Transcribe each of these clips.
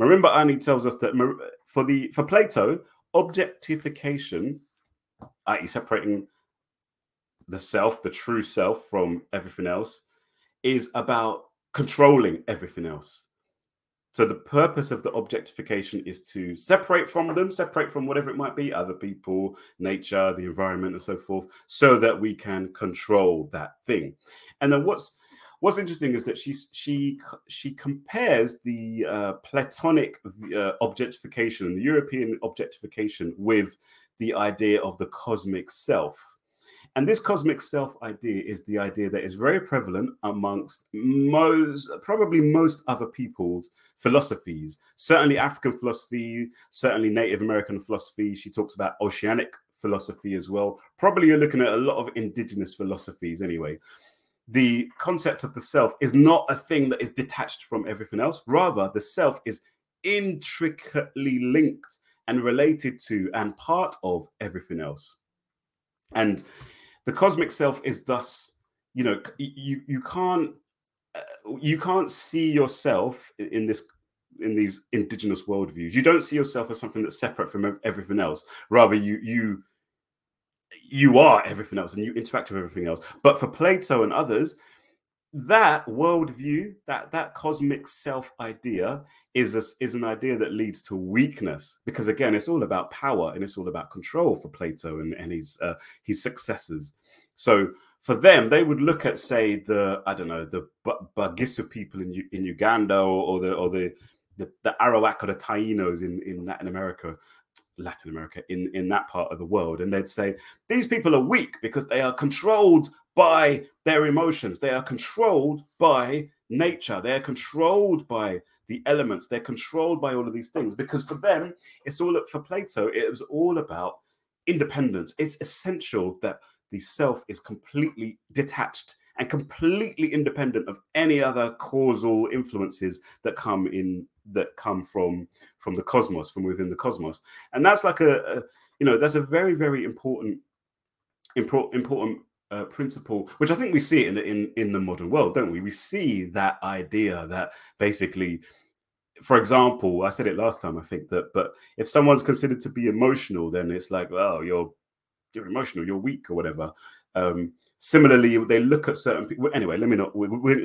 Marimba Ani tells us that for the for Plato, objectification, i.e., separating the self, the true self, from everything else, is about controlling everything else. So the purpose of the objectification is to separate from them, separate from whatever it might be, other people, nature, the environment, and so forth, so that we can control that thing. And then what's what's interesting is that she she she compares the uh, Platonic uh, objectification the European objectification with the idea of the cosmic self. And this cosmic self idea is the idea that is very prevalent amongst most, probably most other people's philosophies. Certainly African philosophy, certainly Native American philosophy. She talks about oceanic philosophy as well. Probably you're looking at a lot of indigenous philosophies anyway. The concept of the self is not a thing that is detached from everything else. Rather, the self is intricately linked and related to and part of everything else. And the cosmic self is thus you know you you can't uh, you can't see yourself in this in these indigenous worldviews you don't see yourself as something that's separate from everything else rather you you you are everything else and you interact with everything else but for plato and others that worldview, that that cosmic self idea, is a, is an idea that leads to weakness because again, it's all about power and it's all about control for Plato and, and his uh, his successors. So for them, they would look at say the I don't know the Bagisu people in in Uganda or, or the or the the, the Arawak or the Tainos in, in Latin America, Latin America, in, in that part of the world. And they'd say, these people are weak because they are controlled by their emotions. They are controlled by nature. They are controlled by the elements. They're controlled by all of these things because for them, it's all for Plato, it was all about independence. It's essential that the self is completely detached and completely independent of any other causal influences that come in that come from from the cosmos from within the cosmos and that's like a, a you know that's a very very important important important uh, principle, which I think we see in the in in the modern world, don't we? We see that idea that basically, for example, I said it last time, I think that, but if someone's considered to be emotional, then it's like, oh, you're you're emotional, you're weak, or whatever. Um, similarly, they look at certain people. Anyway, let me not.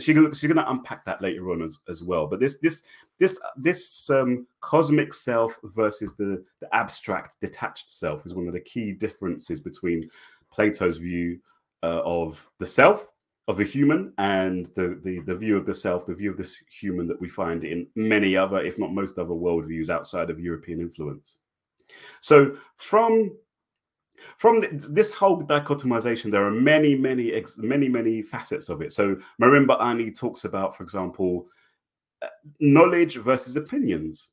She, she's going to unpack that later on as, as well. But this this this this um, cosmic self versus the the abstract detached self is one of the key differences between Plato's view uh, of the self of the human and the, the the view of the self the view of this human that we find in many other if not most other worldviews outside of european influence so from from this whole dichotomization there are many many many many facets of it so marimba ani talks about for example uh, knowledge versus opinions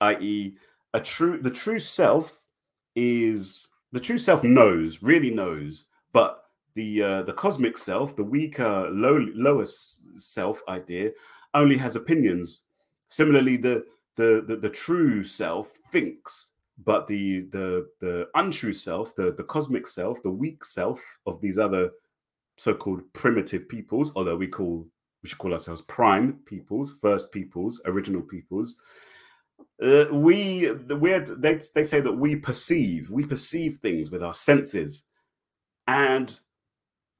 i.e a true the true self is the true self knows really knows but the uh, the cosmic self, the weaker, low, lower self idea, only has opinions. Similarly, the, the the the true self thinks, but the the the untrue self, the the cosmic self, the weak self of these other so-called primitive peoples, although we call we should call ourselves prime peoples, first peoples, original peoples. Uh, we we they they say that we perceive we perceive things with our senses, and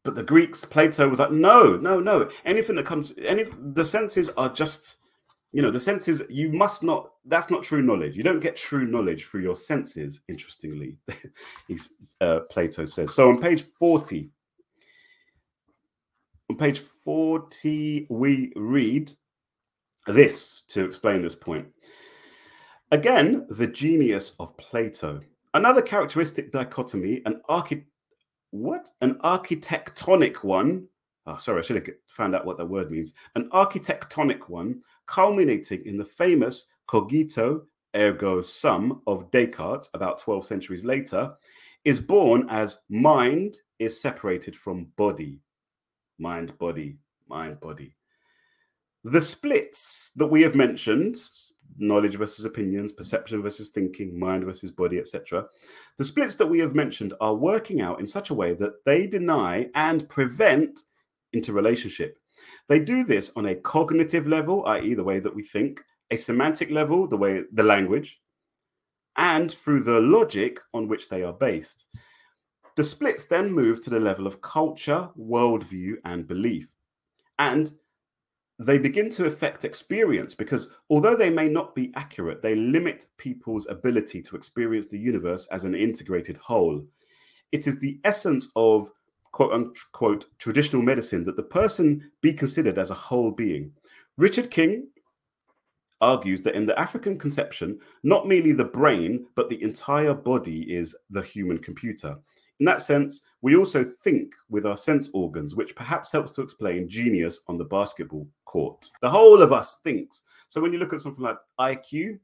but the Greeks, Plato was like, no, no, no. Anything that comes, any the senses are just, you know, the senses. You must not. That's not true knowledge. You don't get true knowledge through your senses. Interestingly, uh, Plato says. So on page forty, on page forty, we read this to explain this point. Again, the genius of Plato. Another characteristic dichotomy, an archetype what? An architectonic one. Oh, sorry, I should have found out what that word means. An architectonic one, culminating in the famous cogito ergo sum of Descartes about 12 centuries later, is born as mind is separated from body. Mind, body, mind, body. The splits that we have mentioned, knowledge versus opinions, perception versus thinking, mind versus body, etc. The splits that we have mentioned are working out in such a way that they deny and prevent interrelationship. They do this on a cognitive level, i.e., the way that we think, a semantic level, the way the language, and through the logic on which they are based. The splits then move to the level of culture, worldview, and belief. And they begin to affect experience because although they may not be accurate, they limit people's ability to experience the universe as an integrated whole. It is the essence of quote unquote traditional medicine that the person be considered as a whole being. Richard King argues that in the African conception, not merely the brain, but the entire body is the human computer. In that sense, we also think with our sense organs, which perhaps helps to explain genius on the basketball court. The whole of us thinks. So when you look at something like IQ,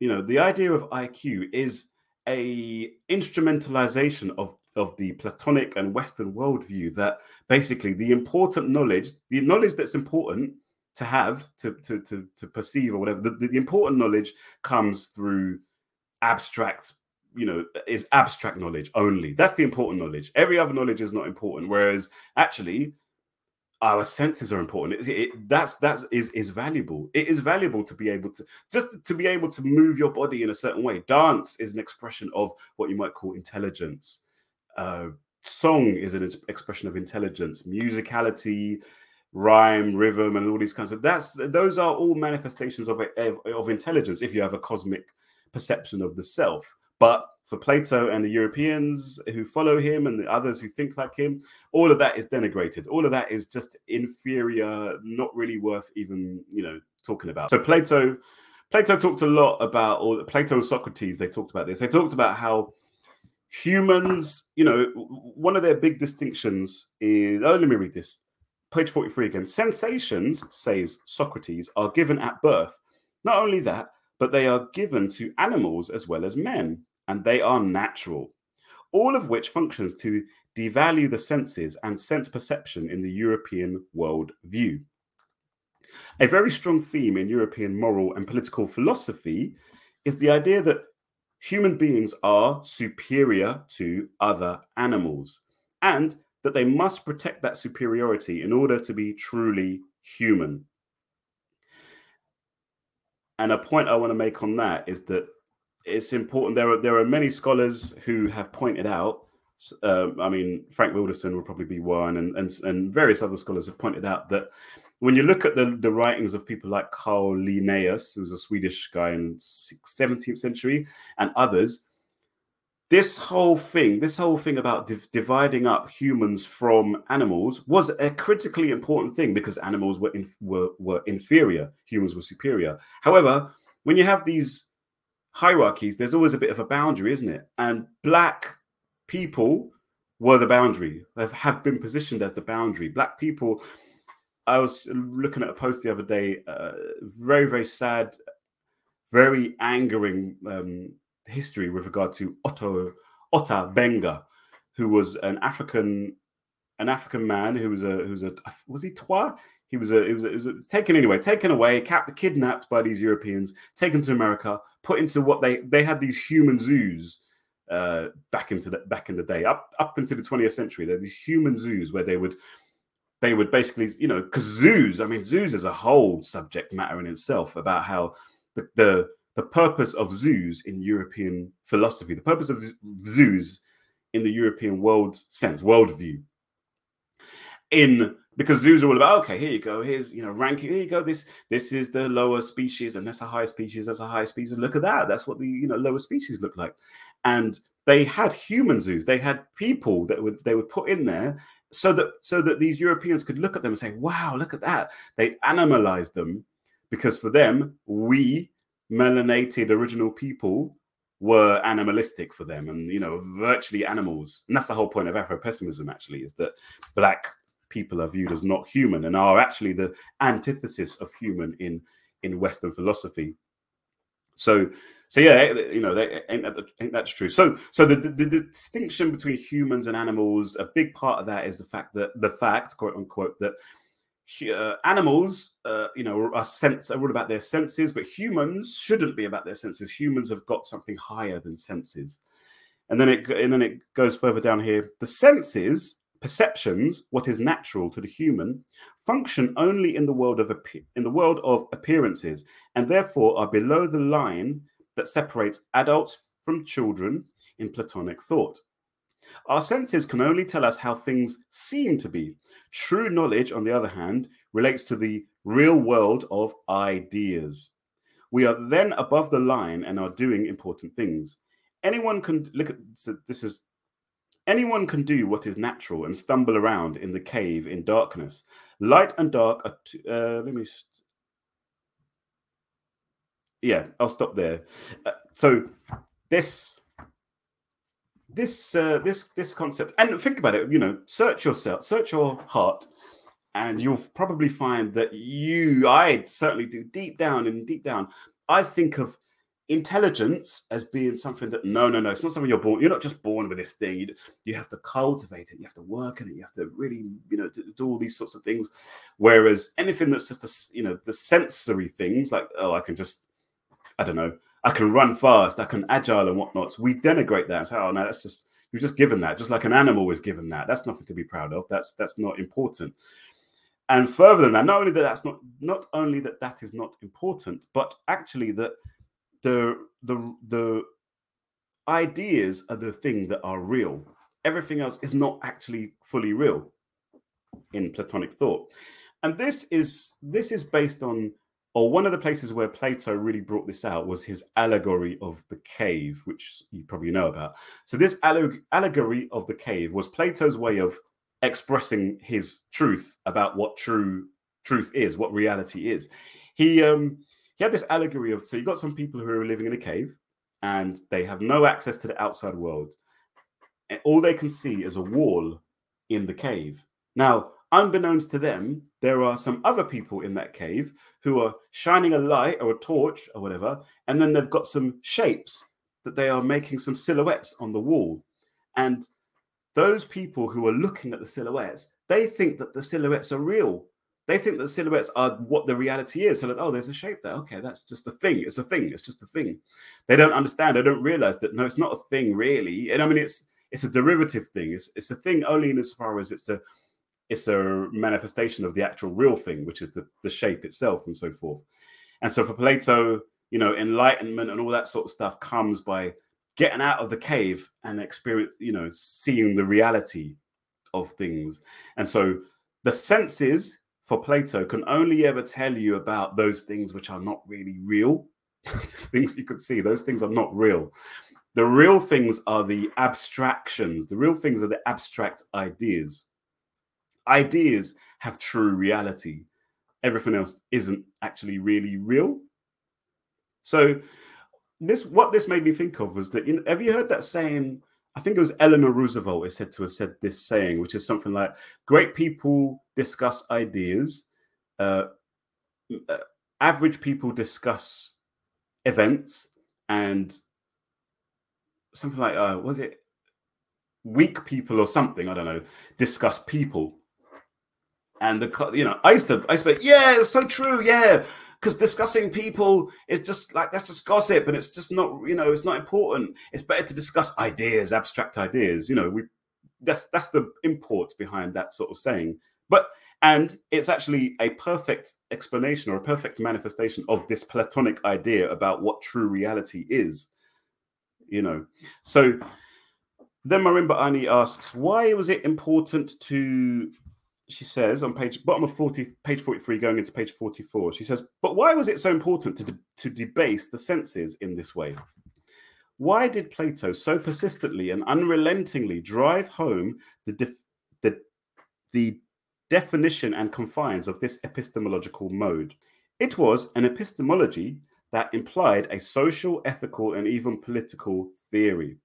you know, the idea of IQ is a instrumentalization of of the Platonic and Western worldview that basically the important knowledge, the knowledge that's important to have, to to to, to perceive or whatever, the, the important knowledge comes through abstract you know is abstract knowledge only. That's the important knowledge. Every other knowledge is not important whereas actually our senses are important. It, it, that's that's is is valuable. It is valuable to be able to just to be able to move your body in a certain way. Dance is an expression of what you might call intelligence uh, song is an expression of intelligence musicality rhyme rhythm and all these kinds of that's those are all manifestations of, of, intelligence if you have a cosmic perception of the self but for Plato and the Europeans who follow him and the others who think like him, all of that is denigrated. All of that is just inferior, not really worth even, you know, talking about. So Plato, Plato talked a lot about, or Plato and Socrates, they talked about this. They talked about how humans, you know, one of their big distinctions is, oh, let me read this. Page 43 again. Sensations, says Socrates, are given at birth. Not only that, but they are given to animals as well as men and they are natural, all of which functions to devalue the senses and sense perception in the European world view. A very strong theme in European moral and political philosophy is the idea that human beings are superior to other animals and that they must protect that superiority in order to be truly human. And a point I want to make on that is that it's important. There are there are many scholars who have pointed out. Uh, I mean, Frank Wilderson will probably be one, and, and and various other scholars have pointed out that when you look at the, the writings of people like Carl Linnaeus, who was a Swedish guy in 17th century, and others, this whole thing, this whole thing about div dividing up humans from animals was a critically important thing because animals were, in, were, were inferior, humans were superior. However, when you have these hierarchies, there's always a bit of a boundary, isn't it? And black people were the boundary, have, have been positioned as the boundary. Black people, I was looking at a post the other day, uh, very, very sad, very angering um, history with regard to Otto Ota Benga, who was an African an African man who was a who was a was he Twa? He was a, it was, a, it was a, taken anyway, taken away, cap, kidnapped by these Europeans, taken to America, put into what they they had these human zoos uh, back into the back in the day, up up into the 20th century. There these human zoos where they would they would basically, you know, because zoos, I mean, zoos is a whole subject matter in itself about how the, the the purpose of zoos in European philosophy, the purpose of zoos in the European world sense, worldview, in because zoos are all about okay here you go here's you know ranking here you go this this is the lower species and that's a high species that's a high species look at that that's what the you know lower species look like. And they had human zoos. They had people that would they would put in there so that so that these europeans could look at them and say wow look at that. They animalized them because for them we melanated original people were animalistic for them and you know virtually animals. And that's the whole point of afro-pessimism actually is that black people are viewed as not human and are actually the antithesis of human in in Western philosophy. So, so yeah, you know, they, ain't, that, that's true. So, so the, the, the, distinction between humans and animals, a big part of that is the fact that the fact, quote unquote, that uh, animals, uh, you know, are sense are all about their senses, but humans shouldn't be about their senses. Humans have got something higher than senses, and then it and then it goes further down here. The senses perceptions, what is natural to the human, function only in the world of in the world of appearances, and therefore are below the line that separates adults from children in Platonic thought. Our senses can only tell us how things seem to be. True knowledge, on the other hand, relates to the real world of ideas. We are then above the line and are doing important things. Anyone can look at this is anyone can do what is natural and stumble around in the cave in darkness. Light and dark are t- uh, let me yeah, I'll stop there. Uh, so this this uh, this this concept and think about it you know search yourself search your heart and you'll probably find that you i certainly do deep down and deep down i think of intelligence as being something that no no no it's not something you're born you're not just born with this thing you, you have to cultivate it you have to work on it you have to really you know do, do all these sorts of things whereas anything that's just a you know the sensory things like oh i can just i don't know I can run fast, I can agile and whatnot. So we denigrate that say, oh no, that's just you're just given that, just like an animal is given that. That's nothing to be proud of. That's that's not important. And further than that, not only that that's not not only that that is not important, but actually that the the the ideas are the thing that are real. Everything else is not actually fully real in Platonic thought. And this is this is based on or one of the places where Plato really brought this out was his allegory of the cave, which you probably know about. So, this allegory of the cave was Plato's way of expressing his truth about what true truth is, what reality is. He um, he had this allegory of so you got some people who are living in a cave and they have no access to the outside world. And all they can see is a wall in the cave. Now, unbeknownst to them, there are some other people in that cave who are shining a light or a torch or whatever, and then they've got some shapes that they are making some silhouettes on the wall. And those people who are looking at the silhouettes, they think that the silhouettes are real. They think that silhouettes are what the reality is. So, like, oh, there's a shape there. Okay, that's just a thing. It's a thing. It's just a thing. They don't understand. They don't realize that no, it's not a thing really. And I mean, it's it's a derivative thing. It's it's a thing only in as far as it's a it's a manifestation of the actual real thing, which is the, the shape itself and so forth. And so for Plato, you know, enlightenment and all that sort of stuff comes by getting out of the cave and experience, you know, seeing the reality of things. And so the senses for Plato can only ever tell you about those things which are not really real. things you could see, those things are not real. The real things are the abstractions, the real things are the abstract ideas ideas have true reality. Everything else isn't actually really real. So this what this made me think of was that you know, have you heard that saying? I think it was Eleanor Roosevelt is said to have said this saying, which is something like great people discuss ideas, uh, uh, average people discuss events, and something like uh, was it weak people or something? I don't know. Discuss people. And the you know, I used to I used to be, yeah, it's so true, yeah. Because discussing people is just like that's just gossip, and it's just not, you know, it's not important. It's better to discuss ideas, abstract ideas. You know, we that's that's the import behind that sort of saying. But and it's actually a perfect explanation or a perfect manifestation of this Platonic idea about what true reality is. You know, so then Marimba Ani asks, why was it important to she says on page bottom of 40 page 43 going into page 44 she says but why was it so important to, de- to debase the senses in this way? Why did plato so persistently and unrelentingly drive home the, def- the, the definition and confines of this epistemological mode? It was an epistemology that implied a social ethical and even political theory.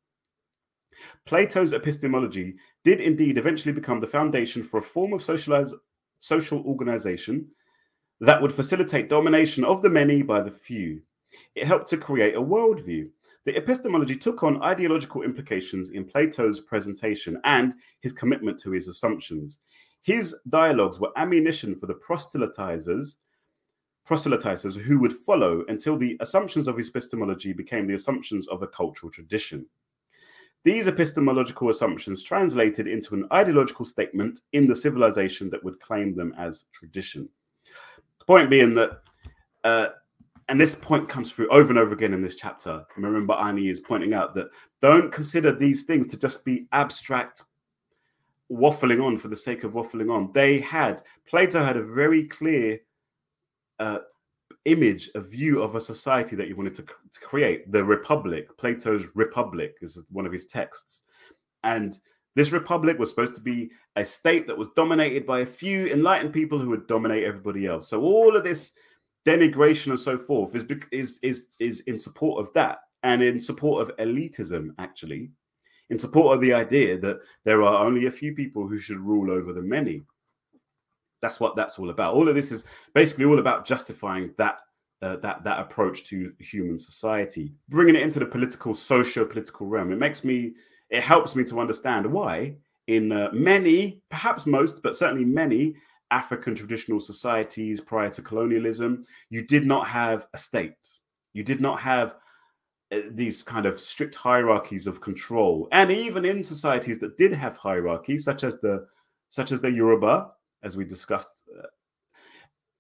Plato's epistemology did indeed eventually become the foundation for a form of social organization that would facilitate domination of the many by the few. It helped to create a worldview. The epistemology took on ideological implications in Plato's presentation and his commitment to his assumptions. His dialogues were ammunition for the proselytizers, proselytizers who would follow until the assumptions of his epistemology became the assumptions of a cultural tradition. These epistemological assumptions translated into an ideological statement in the civilization that would claim them as tradition. The point being that, uh, and this point comes through over and over again in this chapter. Remember, Ani is pointing out that don't consider these things to just be abstract waffling on for the sake of waffling on. They had, Plato had a very clear uh, image, a view of a society that you wanted to, to create. The Republic, Plato's Republic, is one of his texts. And this republic was supposed to be a state that was dominated by a few enlightened people who would dominate everybody else. So all of this denigration and so forth is is is is in support of that, and in support of elitism, actually, in support of the idea that there are only a few people who should rule over the many. That's what that's all about. All of this is basically all about justifying that uh, that that approach to human society, bringing it into the political, socio-political realm. It makes me, it helps me to understand why in uh, many, perhaps most, but certainly many African traditional societies prior to colonialism, you did not have a state. You did not have uh, these kind of strict hierarchies of control, and even in societies that did have hierarchies, such as the such as the Yoruba, as we discussed. Uh,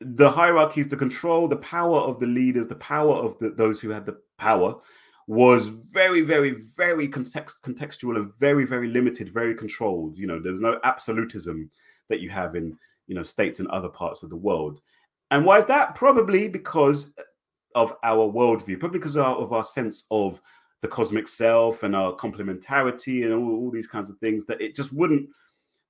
the hierarchies, the control, the power of the leaders, the power of the, those who had the power was very, very, very context, contextual and very, very limited, very controlled. You know, there's no absolutism that you have in, you know, states and other parts of the world. And why is that? Probably because of our worldview, probably because of our, of our sense of the cosmic self and our complementarity and all, all these kinds of things that it just wouldn't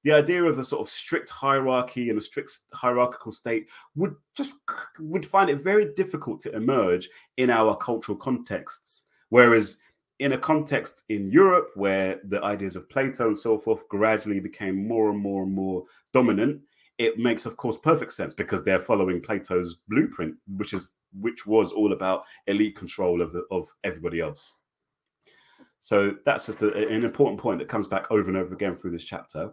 the idea of a sort of strict hierarchy and a strict hierarchical state would just would find it very difficult to emerge in our cultural contexts. Whereas in a context in Europe where the ideas of Plato and so forth gradually became more and more and more dominant it makes of course perfect sense because they're following Plato's blueprint which is which was all about elite control of the of everybody else. So that's just a, an important point that comes back over and over again through this chapter